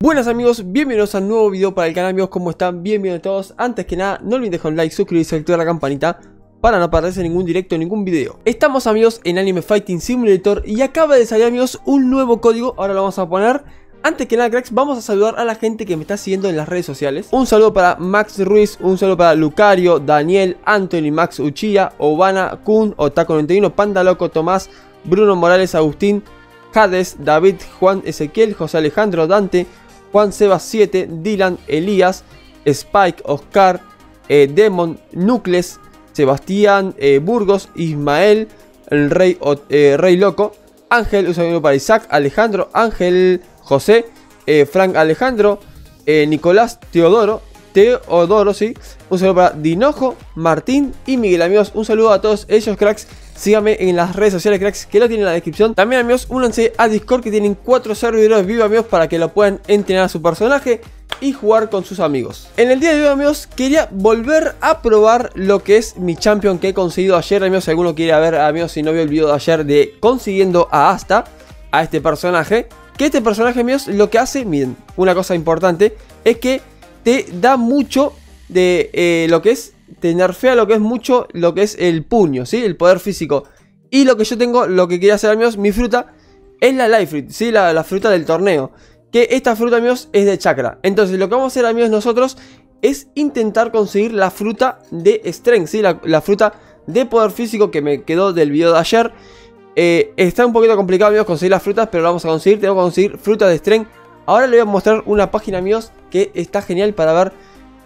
Buenas amigos, bienvenidos a un nuevo video para el canal amigos, ¿cómo están? Bienvenidos a todos, antes que nada no olviden dejar un like, suscribirse y activar la campanita para no perderse ningún directo, ningún video. Estamos amigos en Anime Fighting Simulator y acaba de salir amigos un nuevo código, ahora lo vamos a poner antes que nada cracks, vamos a saludar a la gente que me está siguiendo en las redes sociales. Un saludo para Max Ruiz, un saludo para Lucario, Daniel, Anthony, Max Uchilla, Obana, Kun, Otaco91, Panda Loco, Tomás, Bruno Morales, Agustín, Hades, David, Juan Ezequiel, José Alejandro, Dante Juan Sebas 7, Dylan, Elías, Spike, Oscar, eh, Demon, Nucles, Sebastián eh, Burgos, Ismael, el Rey, eh, Rey Loco, Ángel, un saludo para Isaac, Alejandro, Ángel, José, Frank Alejandro, Nicolás Teodoro, Teodoro, sí, un saludo para Dinojo, Martín y Miguel, amigos, un saludo a todos ellos, cracks. Síganme en las redes sociales, cracks, que lo tienen en la descripción. También, amigos, únanse a Discord, que tienen 4 servidores vivos, amigos, para que lo puedan entrenar a su personaje y jugar con sus amigos. En el día de hoy, amigos, quería volver a probar lo que es mi champion que he conseguido ayer, amigos. Si alguno quiere ver, amigos, si no vio el video de ayer de consiguiendo a Asta, a este personaje. Que este personaje, amigos, lo que hace, miren, una cosa importante, es que te da mucho de eh, lo que es te nerfea lo que es mucho lo que es el puño, ¿sí? El poder físico. Y lo que yo tengo, lo que quería hacer, amigos, mi fruta es la Life Fruit, ¿sí? La, fruta del torneo. Que esta fruta, amigos, es de chakra. Entonces, lo que vamos a hacer, amigos, nosotros es intentar conseguir la fruta de Strength, ¿sí? La, fruta de poder físico que me quedó del video de ayer. Eh, está un poquito complicado, amigos, conseguir las frutas, pero lo vamos a conseguir. Tengo que conseguir fruta de Strength. Ahora les voy a mostrar una página, amigos, que está genial para ver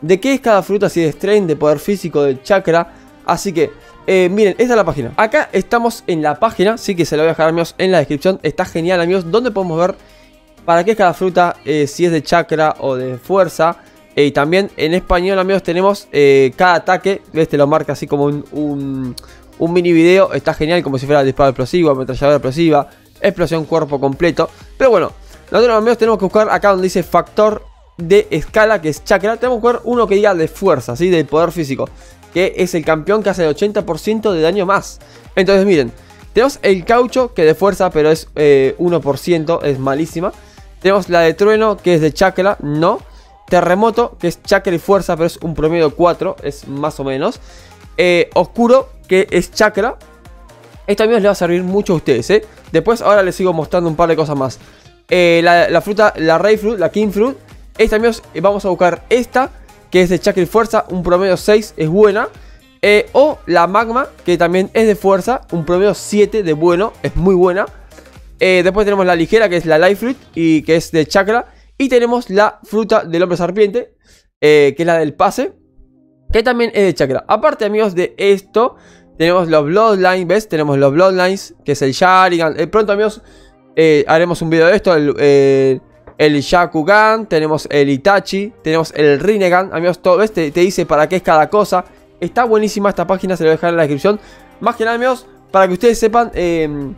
de qué es cada fruta, si de strain, de poder físico, de chakra. Así que, eh, miren, esta es la página. Acá estamos en la página, sí que se la voy a dejar, amigos, en la descripción. Está genial, amigos, donde podemos ver para qué es cada fruta, eh, si es de chakra o de fuerza. Y también en español, amigos, tenemos cada ataque. ¿Ves? Te lo marca así como un, mini video. Está genial, como si fuera disparo explosivo, ametralladora explosiva, explosión cuerpo completo. Pero bueno, nosotros, amigos, tenemos que buscar acá donde dice factor de escala, que es chakra, tenemos que ver uno que diga de fuerza, ¿sí? Del poder físico. Que es el campeón que hace el 80% de daño más. Entonces, miren. Tenemos el caucho, que de fuerza, pero es 1%, eh, es malísima. Tenemos la de trueno, que es de chakra, no. Terremoto, que es chakra y fuerza, pero es un promedio 4, es más o menos. Eh, oscuro, que es chakra. Esto amigos le va a servir mucho a ustedes, ¿eh? Después ahora les sigo mostrando un par de cosas más. Eh, la, fruta, la Ray Fruit, la King Fruit, esta, amigos, eh, vamos a buscar esta, que es de Chakra y Fuerza, un promedio 6 es buena. O la Magma, que también es de fuerza, un promedio 7 de bueno, es muy buena. Después tenemos la ligera, que es la Life Fruit, y que es de chakra. Y tenemos la fruta del hombre serpiente, que es la del pase, que también es de chakra. Aparte, amigos, de esto, tenemos los Bloodlines, ¿ves? Tenemos los Bloodlines, que es el Sharingan. pronto, amigos, haremos un video de esto, el el Shakugan, tenemos el Itachi, tenemos el Rinnegan. Amigos, todo este te dice para qué es cada cosa. Está buenísima esta página, se lo voy a dejar en la descripción. Más que nada, amigos, para que ustedes sepan em,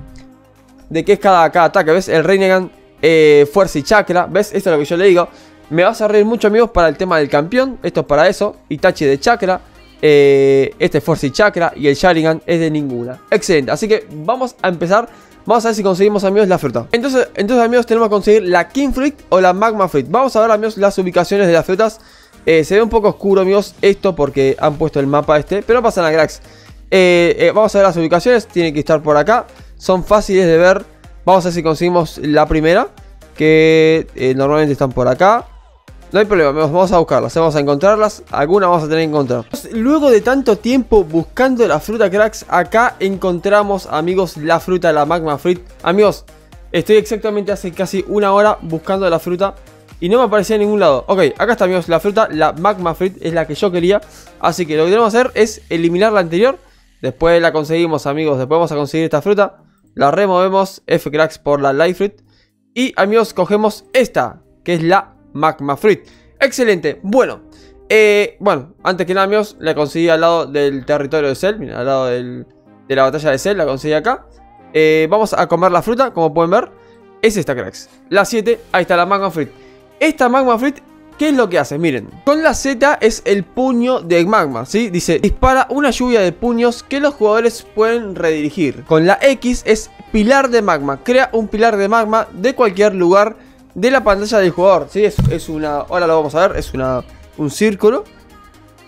de qué es cada, cada ataque. ¿Ves? El Rinnegan, eh, Fuerza y Chakra. ¿Ves? Esto es lo que yo le digo. Me vas a reír mucho, amigos, para el tema del campeón. Esto es para eso. Itachi de Chakra. Eh, este es Fuerza y Chakra. Y el Sharingan es de ninguna. Excelente. Así que vamos a empezar Vamos a ver si conseguimos, amigos, la fruta. Entonces, entonces amigos, tenemos que conseguir la King Fruit o la Magma Fruit. Vamos a ver, amigos, las ubicaciones de las frutas. Eh, se ve un poco oscuro, amigos, esto porque han puesto el mapa este. Pero no pasa nada, cracks. Eh, eh, vamos a ver las ubicaciones. Tiene que estar por acá. Son fáciles de ver. Vamos a ver si conseguimos la primera. Que normalmente están por acá. No hay problema, vamos a buscarlas, vamos a encontrarlas. Algunas vamos a tener que encontrar. Luego de tanto tiempo buscando la fruta cracks, acá encontramos, amigos, la fruta, la magma fruit. Amigos, estoy exactamente hace casi una hora buscando la fruta y no me aparecía en ningún lado. Ok, acá está, amigos, la fruta, la magma fruit es la que yo quería. Así que lo que tenemos que hacer es eliminar la anterior. Después la conseguimos, amigos, después vamos a conseguir esta fruta. La removemos, F cracks por la life fruit. Y, amigos, cogemos esta, que es la Magma Fruit. Excelente. Bueno, eh, bueno, antes que nada, amigos, la conseguí al lado del territorio de Cell. Al lado de la batalla de Cell, la conseguí acá. Eh, vamos a comer la fruta, como pueden ver. Es esta, cracks. La 7, ahí está la Magma Fruit. Esta Magma Fruit ¿Qué es lo que hace? Miren, con la Z es el puño de magma, ¿sí? Dice, dispara una lluvia de puños que los jugadores pueden redirigir. Con la X es pilar de magma, crea un pilar de magma de cualquier lugar de la pantalla del jugador, ¿sí? Es, una, ahora lo vamos a ver, es una, un círculo.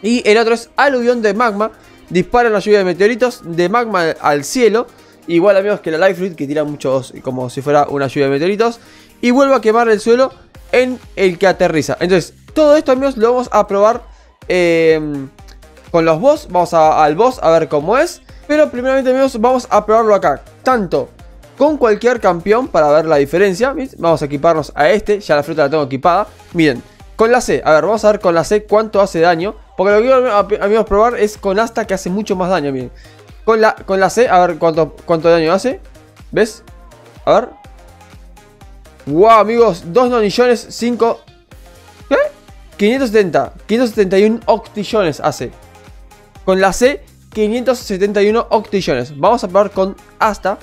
Y el otro es aluvión de magma, dispara una lluvia de meteoritos de magma al cielo. Igual amigos que la Life Fruit que tira muchos como si fuera una lluvia de meteoritos. Y vuelve a quemar el suelo en el que aterriza. Entonces, todo esto amigos lo vamos a probar eh, con los boss. Vamos al boss a ver cómo es. Pero primeramente amigos vamos a probarlo acá. Tanto con cualquier campeón para ver la diferencia. Vamos a equiparnos a este. Ya la fruta la tengo equipada. Miren, con la C. A ver, vamos a ver con la C cuánto hace daño. Porque lo que quiero amigos probar es con Asta que hace mucho más daño. Miren. Con la, con la C, a ver cuánto, cuánto daño hace. ¿Ves? A ver. Wow, amigos. 2 nonillones, 5... ¿Qué? 570. 571 octillones hace. Con la C, 571 octillones. Vamos a probar con Asta.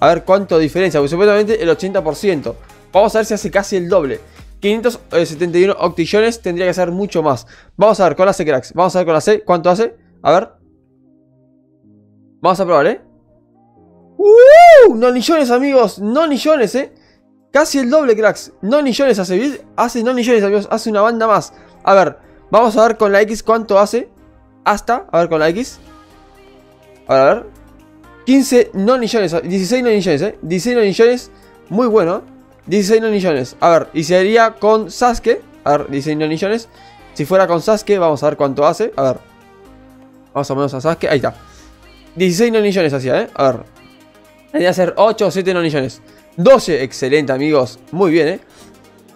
A ver cuánto diferencia. Porque supuestamente el 80%. Vamos a ver si hace casi el doble. 571 octillones tendría que ser mucho más. Vamos a ver con la C, cracks. Vamos a ver con la C cuánto hace. A ver. Vamos a probar, ¿eh? ¡Uh! Nonillones, amigos. Nonillones, ¿eh? Casi el doble, cracks. Nonillones hace. Hace nonillones, amigos. Hace una banda más. A ver. Vamos a ver con la X cuánto hace. Hasta. A ver con la X. A ver, a ver. 15 nonillones. 16 nonillones, ¿eh? 16 nonillones. Muy bueno. 16 nonillones. A ver. Y sería con Sasuke. A ver, 16 nonillones. Si fuera con Sasuke, vamos a ver cuánto hace. A ver. Vamos a ponernos a Sasuke. Ahí está. 16 nonillones hacía, ¿eh? A ver. Debería ser 8 o 7 nonillones. 12, excelente, amigos. Muy bien, ¿eh?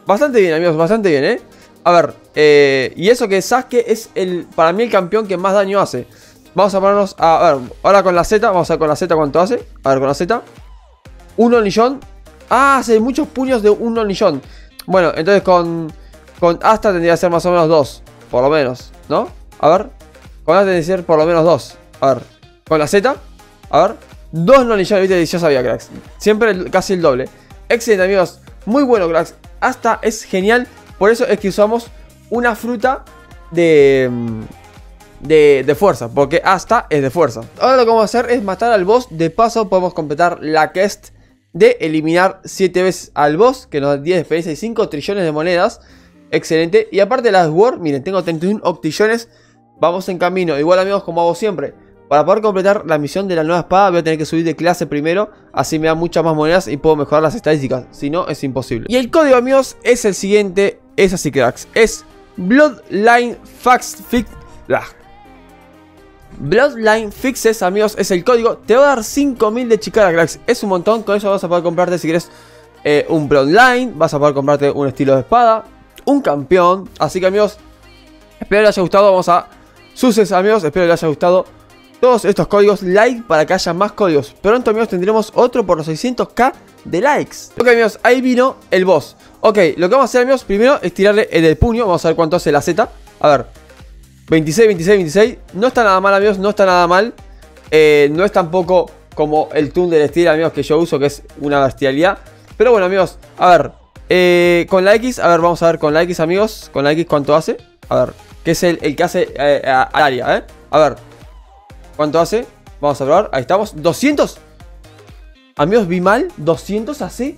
Bastante bien, amigos, bastante bien, ¿eh? A ver, eh, y eso que Sasuke es el, para mí el campeón que más daño hace. Vamos a ponernos a, a ver, ahora con la Z, vamos a ver con la Z cuánto hace. A ver, con la Z. Un nonillón. Ah, hace muchos puños de un nonillón. Bueno, entonces con, con Asta tendría que ser más o menos 2, por lo menos, ¿no? A ver, con Asta tendría que ser por lo menos 2. A ver, con la Z, a ver, dos nonillones, viste, ya sabía, cracks. Siempre casi el doble. Excelente, amigos. Muy bueno, cracks. Hasta es genial. Por eso es que usamos una fruta de, mm, de, fuerza. Porque hasta es de fuerza. Ahora lo que vamos a hacer es matar al boss. De paso podemos completar la quest de eliminar 7 veces al boss. Que nos da 10 de y 5 trillones de monedas. Excelente. Y aparte de las Sword, miren, tengo 31 octillones. Vamos en camino. Igual amigos, como hago siempre. Para poder completar la misión de la nueva espada voy a tener que subir de clase primero. Así me da muchas más monedas y puedo mejorar las estadísticas. Si no, es imposible. Y el código, amigos, es el siguiente. Es así, cracks. Es Bloodline Fax Fix... Bloodline Fixes, amigos, es el código. Te va a dar 5000 de chicara, cracks. Es un montón. Con eso vas a poder comprarte, si quieres, eh, un Bloodline. Vas a poder comprarte un estilo de espada. Un campeón. Así que, amigos, espero les haya gustado. Vamos a... Suces, amigos. Espero les haya gustado todos estos códigos like para que haya más códigos. Pronto amigos tendremos otro por los 600k de likes. Ok amigos, ahí vino el boss. Ok, lo que vamos a hacer amigos, primero es tirarle el del puño. Vamos a ver cuánto hace la Z. A ver. 26, 26, 26. No está nada mal amigos, no está nada mal. Eh, no es tampoco como el Toon del estilo amigos que yo uso, que es una bestialidad. Pero bueno amigos, a ver. Eh, con la X, a ver, vamos a ver con la X amigos. Con la X cuánto hace. A ver, que es el, el que hace eh, al área, ¿eh? A ver, ¿Cuánto hace? Vamos a probar. Ahí estamos. ¿200? Amigos, vi mal. ¿200 hace?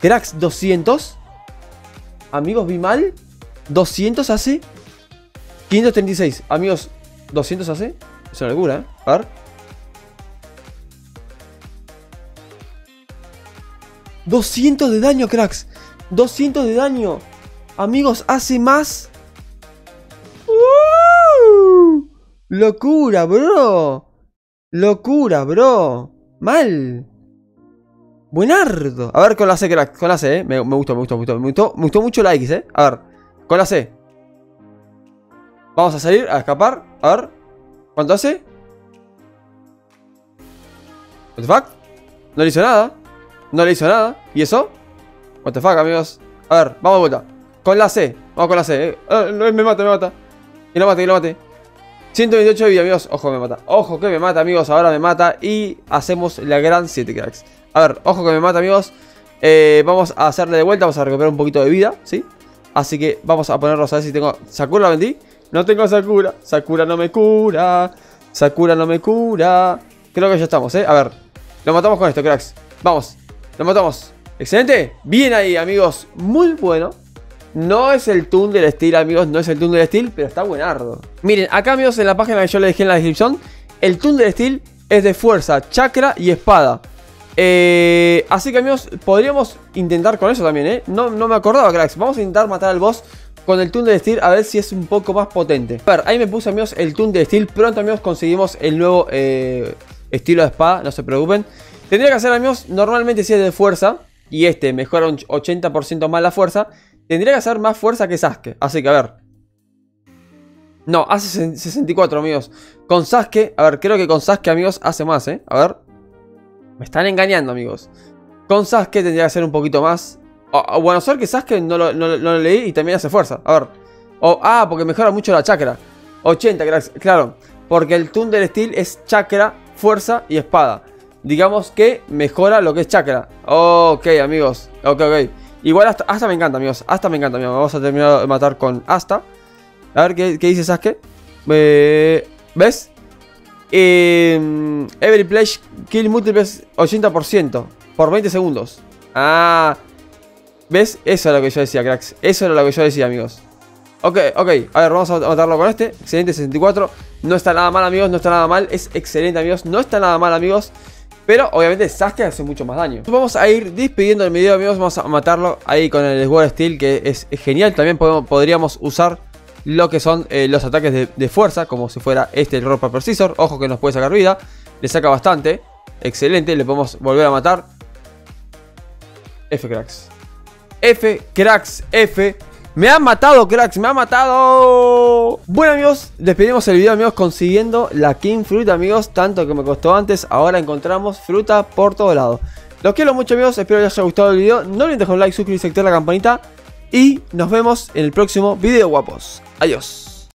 Cracks, 200. Amigos, vi mal. 200 hace. 536. Amigos, 200 hace. Es una locura, ¿eh? A ver. ¡200 de daño, cracks! ¡200 de daño! Amigos, hace más Locura, bro. Locura, bro. Mal. Buenardo. A ver, con la C, crack. Con la C, eh. Me, gustó, me gustó, me gustó. Me gustó, me gustó mucho la X, eh. A ver. Con la C. Vamos a salir, a escapar. A ver. ¿Cuánto hace? What the fuck? No le hizo nada. No le hizo nada. ¿Y eso? What the fuck, amigos. A ver, vamos de vuelta. Con la C. Vamos con la C, eh. Ah, me mata, me mata. Y lo mate, y lo mate. 128 de vida, amigos. Ojo, me mata. Ojo que me mata, amigos. Ahora me mata. Y hacemos la gran 7 cracks. A ver, ojo que me mata, amigos. Eh, vamos a hacerle de vuelta. Vamos a recuperar un poquito de vida, ¿sí? Así que vamos a ponerlos a ver si tengo... ¿Sakura la vendí? No tengo Sakura. Sakura no me cura. Sakura no me cura. Creo que ya estamos, ¿eh? A ver. Lo matamos con esto, cracks. Vamos. Lo matamos. Excelente. Bien ahí, amigos. Muy bueno. No es el Toon del Steel, amigos. No es el Toon del Steel, pero está buenardo. Miren, acá, amigos, en la página que yo le dejé en la descripción, el Toon del Steel es de fuerza, chakra y espada. Eh, así que, amigos, podríamos intentar con eso también, ¿eh? No, no me acordaba, cracks. Vamos a intentar matar al boss con el Toon del Steel a ver si es un poco más potente. A ver, ahí me puse, amigos, el Toon del Steel. Pronto, amigos, conseguimos el nuevo eh, estilo de espada. No se preocupen. Tendría que hacer, amigos, normalmente si es de fuerza y este mejora un 80% más la fuerza, tendría que hacer más fuerza que Sasuke. Así que, a ver. No, hace 64, amigos. Con Sasuke, a ver, creo que con Sasuke, amigos, hace más, ¿eh? A ver. Me están engañando, amigos. Con Sasuke tendría que hacer un poquito más. O, bueno, ser que Sasuke no lo, no, lo, leí y también hace fuerza. A ver. O, ah, porque mejora mucho la chakra. 80, claro. Porque el Thunder Steel es chakra, fuerza y espada digamos que mejora lo que es chakra. Ok, amigos. Ok, ok. Igual hasta, me encanta, amigos. Hasta me encanta, amigos. Vamos a terminar de matar con hasta. A ver qué, dice Sasuke. Eh, ¿Ves? Eh, every place kill multiples 80% por 20 segundos. Ah. ¿Ves? Eso es lo que yo decía, cracks. Eso era lo que yo decía, amigos. Ok, ok. A ver, vamos a matarlo con este. Excelente, 64. No está nada mal, amigos. No está nada mal. Es excelente, amigos. No está nada mal, amigos. Pero obviamente Sasuke hace mucho más daño. Vamos a ir despidiendo el video amigos. Vamos a matarlo ahí con el Sword Steel que es, genial. También podríamos usar lo que son eh, los ataques de, fuerza. Como si fuera este el Rock Paper. Ojo que nos puede sacar vida. Le saca bastante. Excelente. Le podemos volver a matar. F cracks. F cracks. F. Me han matado, cracks, me han matado. Bueno, amigos, despedimos el video, amigos, consiguiendo la King Fruit, amigos. Tanto que me costó antes, ahora encontramos fruta por todos lados. Los quiero mucho, amigos. Espero que les haya gustado el video. No olviden dejar un like, suscribirse, activar la campanita. Y nos vemos en el próximo video, guapos. Adiós.